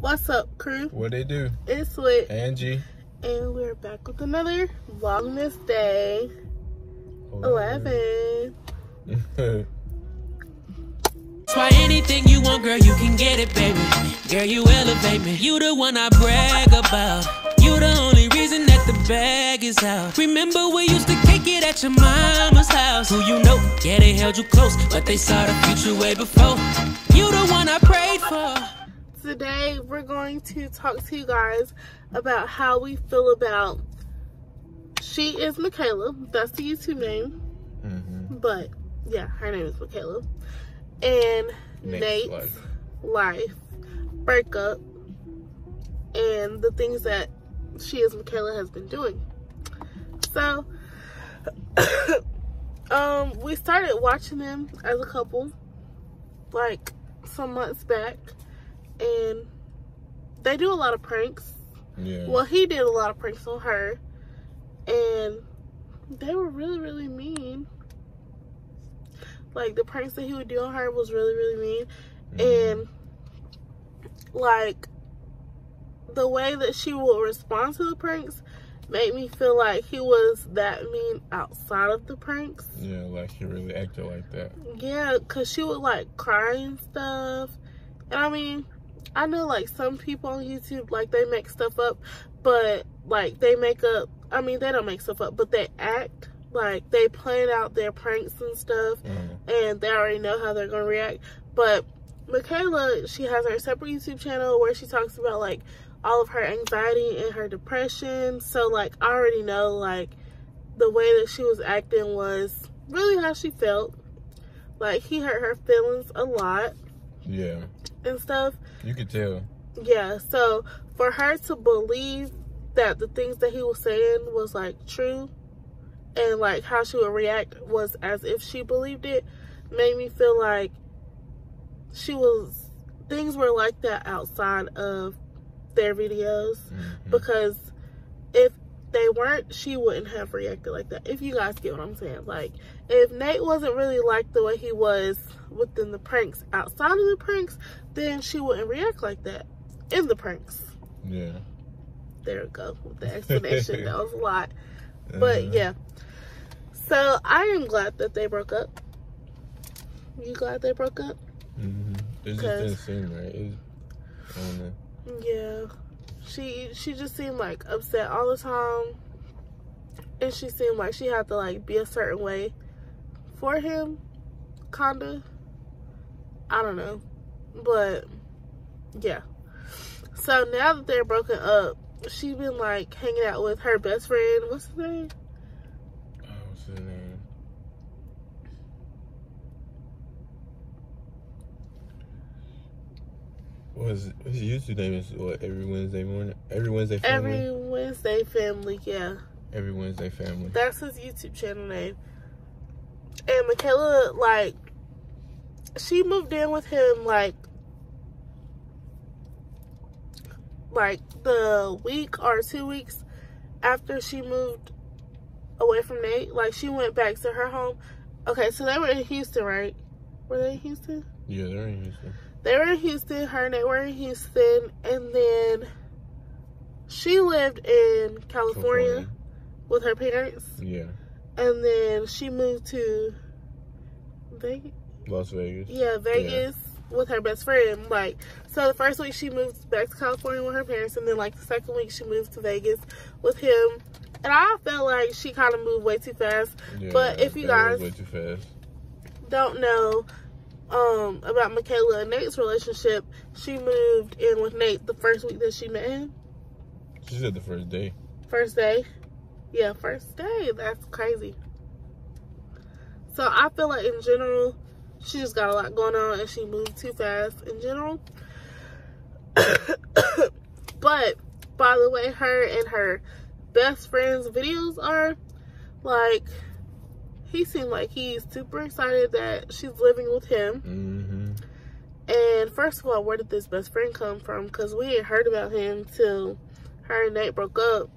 What's up, crew? What they do? It's Lit, Angie. and we're back with another Vlogmas Day 11. Try anything you want, girl, you can get it, baby. Girl, you elevate me. You the one I brag about. You the only reason that the bag is out. Remember we used to kick it at your mama's house. Who you know? Yeah, they held you close, but they saw the future way before. You the one I prayed for. Today, we're going to talk to you guys about how we feel about She is Michaela. That's the YouTube name. hmm But, yeah, her name is Michaela. And Nate's Nate's life. life, breakup, and the things that she is Michaela has been doing. So, um, we started watching them as a couple, like some months back, and they do a lot of pranks. Yeah. Well, he did a lot of pranks on her, and they were really, really mean. Like the pranks that he would do on her was really, really mean, Mhm. and like the way that she would respond to the pranks made me feel like he was that mean outside of the pranks. yeah, like he really acted like that. Yeah, cause she would like cry and stuff. And I mean, I know like some people on YouTube like they make stuff up, but like they make up. I mean, they don't make stuff up, but they act like they plan out their pranks and stuff, Mhm. and they already know how they're gonna react. But Michaela, she has her separate YouTube channel where she talks about like all of her anxiety and her depression. So like I already know like the way that she was acting was really how she felt. Like he hurt her feelings a lot Yeah. and stuff. You could tell. Yeah, so for her to believe that the things that he was saying was like true and like how she would react was as if she believed it made me feel like she was things were like that outside of their videos Mhm. because if they weren't, she wouldn't have reacted like that. If you guys get what I'm saying. Like, if Nate wasn't really like the way he was within the pranks, outside of the pranks, then she wouldn't react like that in the pranks. Yeah. There we go with the explanation. that was a lot. But Uh-huh. yeah. So I am glad that they broke up. You glad they broke up? Mhm. It just didn't seem right. It, I don't know. Yeah. She she just seemed like upset all the time. And she seemed like she had to like be a certain way for him. Kinda. I don't know. But yeah. So now that they're broken up, she's been like hanging out with her best friend. What's his name? Oh, what's his name? What is his YouTube name is what every Wednesday morning every Wednesday family Every Wednesday family, yeah. every Wednesday family That's his YouTube channel name. And Michaela, like, she moved in with him, like, like the week or two weeks after she moved away from Nate. Like, she went back to her home. Okay, so they were in Houston, right? Were they in Houston? yeah they're in Houston They were in Houston. Her and they were in Houston. And then she lived in California with her parents. yeah and then she moved to Vegas. Las Vegas Yeah, Vegas with her best friend. Like, so the first week she moved back to California with her parents, and then like the second week she moved to Vegas with him. And I felt like she kind of moved way too fast. Yeah, But if you guys- way too fast Don't know um about Michaela and Nate's relationship. She moved in with Nate the first week that she met him. she said the first day First day. Yeah, first day. That's crazy. So I feel like in general, she just got a lot going on and she moved too fast in general. but by the way, her and her best friend's videos are like he seemed like he's super excited that she's living with him. mm-hmm And first of all, where did this best friend come from? Because we had heard about him till her and Nate broke up.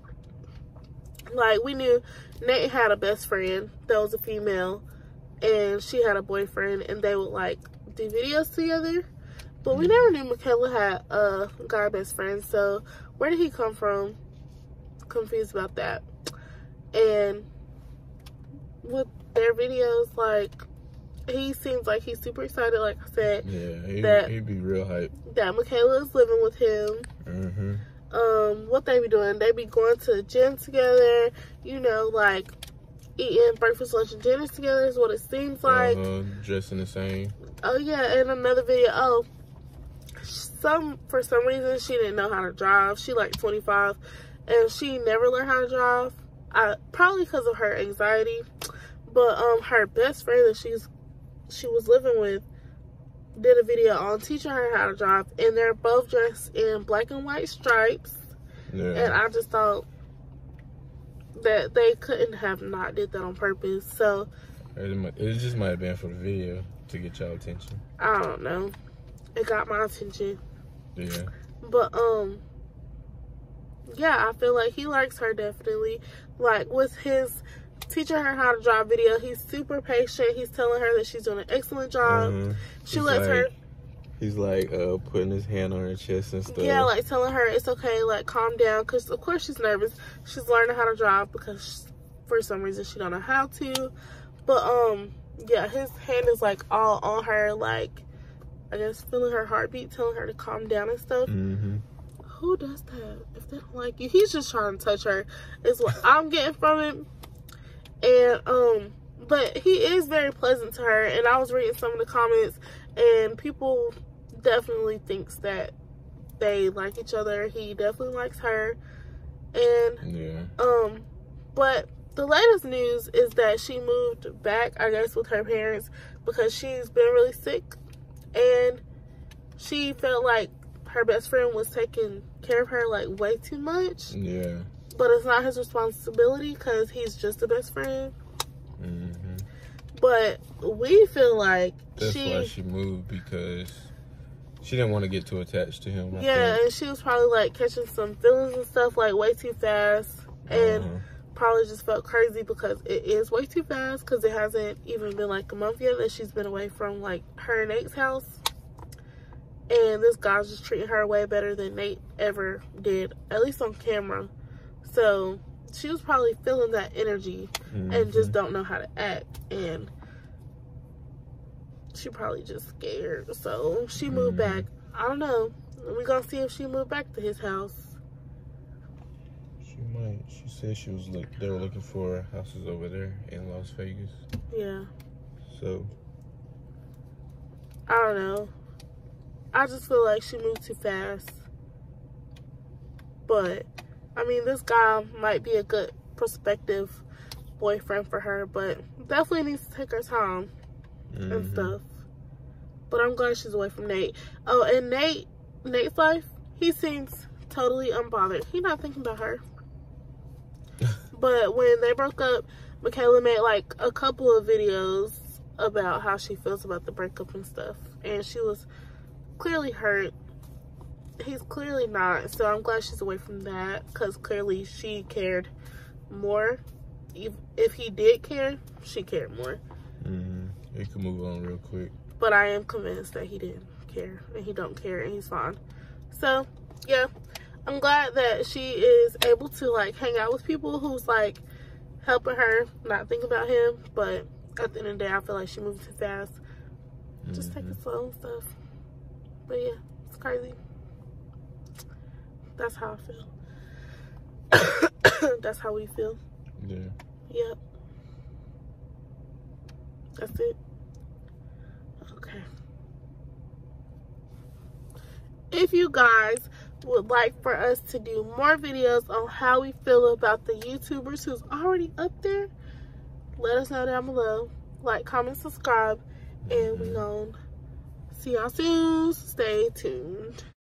Like, we knew Nate had a best friend that was a female, and she had a boyfriend, and they would, like, do videos together. But we never knew Michaela had a guy best friend. So where did he come from? Confused about that. And with their videos, like he seems like he's super excited. Like I said, Yeah, he, That- he'd be real hype. that Michaela is living with him. Mm-hmm. um what they be doing they be going to the gym together you know like eating breakfast lunch and dinner together is what it seems like uh-huh. Dressing the same. oh yeah and another video oh some for some reason she didn't know how to drive she like 25 and she never learned how to drive I, probably because of her anxiety but um her best friend that she's she was living with did a video on teaching her how to drive and they're both dressed in black and white stripes Yeah. and I just thought that they couldn't have not did that on purpose. So it, might, it just might have been for the video to get y'all attention. I don't know. It got my attention, Yeah. but um, yeah, I feel like he likes her definitely. Like with his teaching her how to drive video, he's super patient. He's telling her that she's doing an excellent job. Mhm. She He's lets her He's like uh putting his hand on her chest and stuff. Yeah, like telling her it's okay, like calm down, because of course she's nervous. She's learning how to drive because she, for some reason she don't know how to. But um, yeah, his hand is like all on her, like I guess feeling her heartbeat, telling her to calm down and stuff. Mm-hmm. Who does that? If they don't like you, he's just trying to touch her. Is what I'm getting from it. And um, but he is very pleasant to her. And I was reading some of the comments, and people definitely thinks that they like each other. He definitely likes her. And Yeah. um, but the latest news is that she moved back, I guess, with her parents because she's been really sick, and she felt like her best friend was taking care of her like way too much. Yeah. But it's not his responsibility because he's just a best friend. Mm-hmm. But we feel like That's she, why she moved because she didn't want to get too attached to him. I yeah, think. and she was probably like catching some feelings and stuff like way too fast, and. Uh-huh. probably just felt crazy because it is way too fast because it hasn't even been like a month yet that she's been away from like her and Nate's house. And this guy's just treating her way better than Nate ever did, at least on camera. So she was probably feeling that energy and just Mhm. don't know how to act. And she probably just scared. So she moved Mhm. back. I don't know. We're gonna see if she moved back to his house. She might. She said she was look. They were looking for houses over there in Las Vegas. Yeah. So I don't know. I just feel like she moved too fast. But I mean, this guy might be a good prospective boyfriend for her, but definitely needs to take her time and mhm. stuff. But I'm glad she's away from Nate. Oh, and Nate, Nate's life, he seems totally unbothered. He not thinking about her. but when they broke up, Michaela made like a couple of videos about how she feels about the breakup and stuff. And she was clearly hurt. He's clearly not. So I'm glad she's away from that because clearly she cared more. If, if he did care, she cared more. Mhm. We could move on real quick. But I am convinced that he didn't care and he don't care and he's fine. So yeah, I'm glad that she is able to like hang out with people who's like helping her not think about him. But at the end of the day, I feel like she moved too fast. Just take it slow and stuff. But yeah, it's crazy. That's how I feel. That's how we feel. Yeah. Yep. That's it. Okay. If you guys would like for us to do more videos on how we feel about the YouTubers who's already up there, let us know down below. Like, comment, subscribe, and we Mhm. gonna see y'all soon. Stay tuned.